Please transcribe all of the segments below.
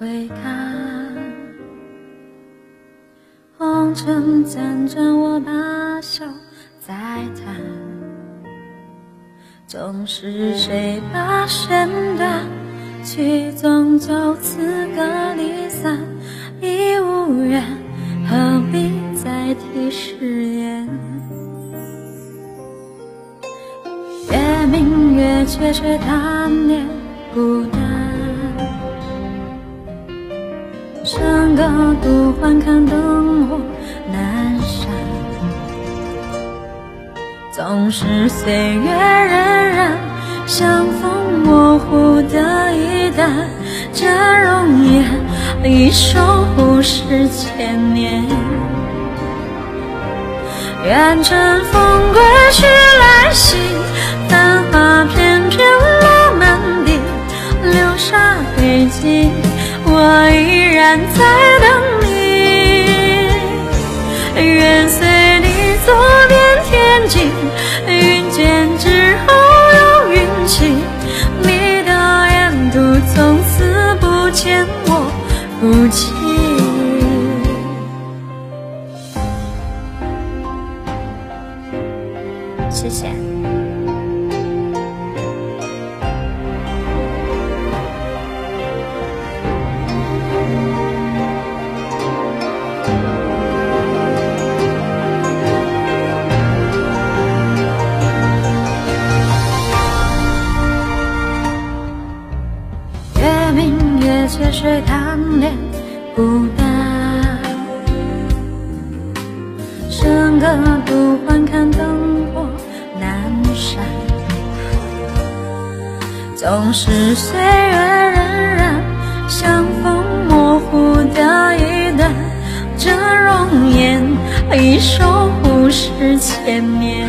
回看红尘辗转，我把手再弹。纵是谁把弦断，曲终就此各离散。已无缘，何必再提誓言。夜明月，却却贪恋孤单。笙歌独欢，看灯火阑珊。总是岁月荏苒，相逢模糊的一段，这容颜已守护十千年。愿乘风归去，来兮，繁华片片落满地，流沙堆积，我依然在等你。愿随你走遍天际，云间之后有云起，你的沿途从此不见我哭泣。谢谢。明月缺，谁贪恋孤单？笙歌独欢，看灯火阑珊。总是岁月荏苒，相逢模糊的一段，这容颜已守护是千年。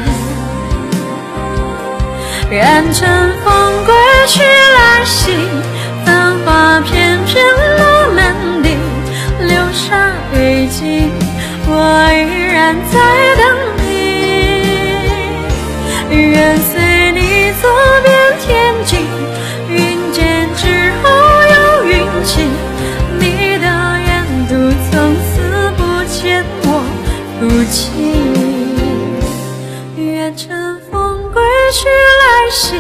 愿乘风归去，来兮，繁华片哭泣。愿乘风归去，来兮，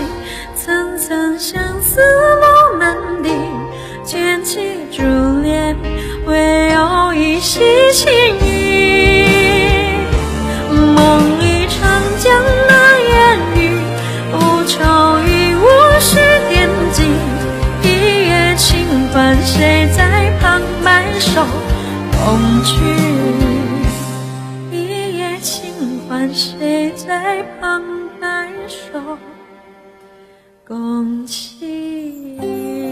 层层相思落满地，卷起珠帘，唯有一袭情意。梦里长江南烟雨，无愁与无需惦记。一夜清欢，谁在旁白首共去？管谁在旁白说，恭喜。